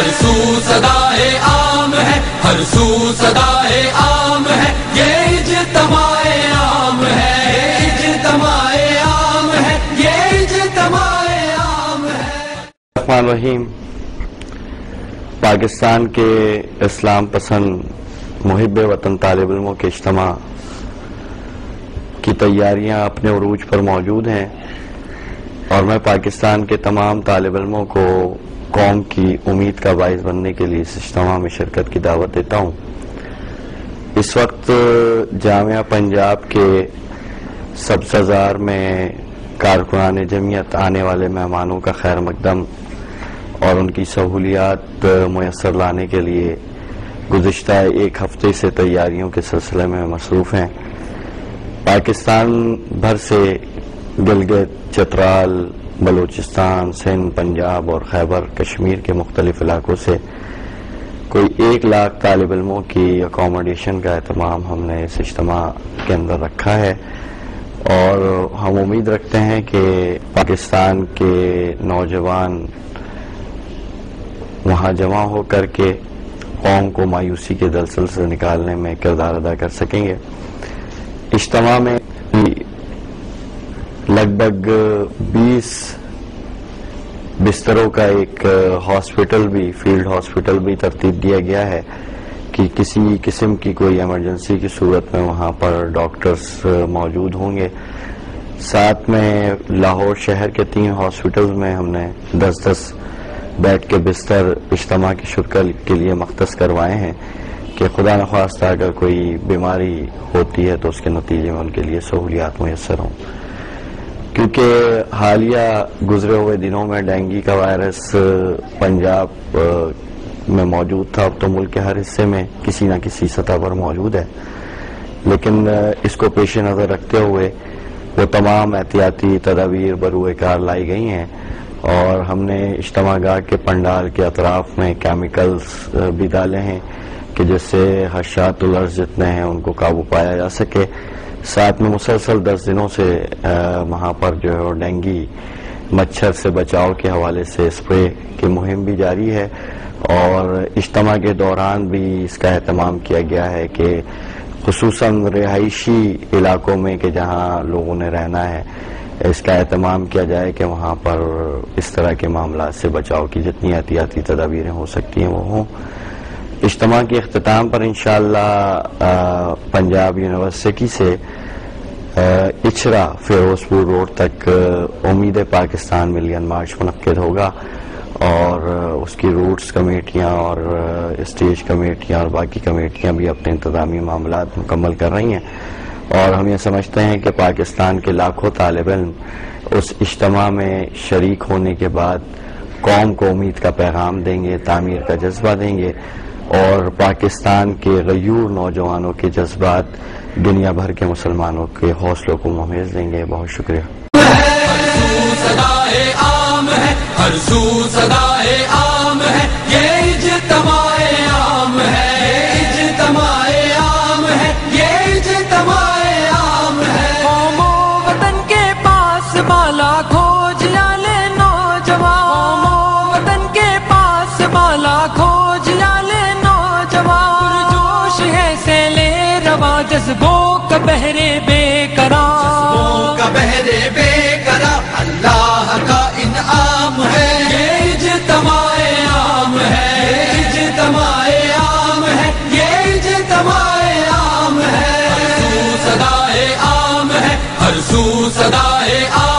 हर सू सदाए आम है, हर सू सदाए आम है, ये इज्तमाए आम है इज्तमाए आम है, ये इज्तमाए आम है। रहीम, पाकिस्तान के इस्लाम पसंद मुहिब वतन तालब इल्मों के इज्तम की तैयारियाँ अपने अरूज पर मौजूद हैं और मैं पाकिस्तान के तमाम तालब इलमों को कौम की उम्मीद का बायस बनने के लिए इस में शिरकत की दावत देता हूँ। इस वक्त जामिया पंजाब के सब्जाजार में कारकुनान जमीयत आने वाले मेहमानों का खैर मकदम और उनकी सहूलियात मैसर लाने के लिए गुज्त एक हफ़्ते से तैयारियों के सिलसिले में मसरूफ़ हैं। पाकिस्तान भर से गिलगित चतराल, बलूचिस्तान, सिंध, पंजाब और खैबर, कश्मीर के मुख्तलिफ़ इलाकों से कोई एक लाख तालब इलमों की अकोमोडेशन का अहतमाम हमने इस इज्तम के अंदर रखा है। और हम उम्मीद रखते हैं कि पाकिस्तान के नौजवान वहाँ जमा होकर के कौम को मायूसी के दलसल से निकालने में किरदार अदा कर सकेंगे। इज्तमा में लगभग 20 बिस्तरों का एक हॉस्पिटल भी, फ़ील्ड हॉस्पिटल भी तरतीब दिया गया है कि किसी किस्म की कोई इमरजेंसी की सूरत में वहाँ पर डॉक्टर्स मौजूद होंगे। साथ में लाहौर शहर के तीन हॉस्पिटल्स में हमने 10-10 बेड के बिस्तर, इज्तम की शुक्ल के लिए मख्त करवाए हैं कि खुदा नख्वास्ता अगर कोई बीमारी होती है तो उसके नतीजे में उनके लिए सहूलियात मैसर हों। क्योंकि हालिया गुजरे हुए दिनों में डेंगी का वायरस पंजाब में मौजूद था। अब तो मुल्क के हर हिस्से में किसी न किसी सतह पर मौजूद है। लेकिन इसको पेश नज़र रखते हुए वो तमाम एहतियाती तदाबीर बरूए कार लाई गई हैं और हमने इज्तमागाह के पंडाल के अतराफ में केमिकल्स भी डाले हैं कि जिससे हर्षातुलर्ज जितने हैं उनको काबू पाया जा सके। साथ में मुसलसल दस दिनों से वहाँ पर जो है डेंगी, मच्छर से बचाव के हवाले से स्प्रे की मुहिम भी जारी है और इज्तम के दौरान भी इसका अहतमाम किया गया है कि खसूस रिहायशी इलाकों में कि जहाँ लोगों ने रहना है, इसका अहतमाम किया जाए कि वहाँ पर इस तरह के मामला से बचाव की जितनी एहतियाती तदाबीरें हो सकती हैं वो हों। इज्तम के अख्ताम पर इंशाला पंजाब यूनिवर्सिटी से इचरा फिरोजपुर रोड तक उम्मीद पाकिस्तान मिलियन मार्च मुनद होगा और उसकी रूट्स कमेटियाँ और स्टेज कमेटियाँ और बाकी कमेटियाँ भी अपने इंतजामी मामला मुकम्मल कर रही हैं। और हम ये समझते हैं कि पाकिस्तान के लाखों तालब इल्म उस इज्तम में शरीक होने के बाद कौम को उम्मीद का पैगाम देंगे, तामीर का जज्बा देंगे। और पाकिस्तान के गयूर नौजवानों के जज्बात दुनिया भर के मुसलमानों के हौसलों को मुहेज देंगे। बहुत शुक्रिया। आम है हर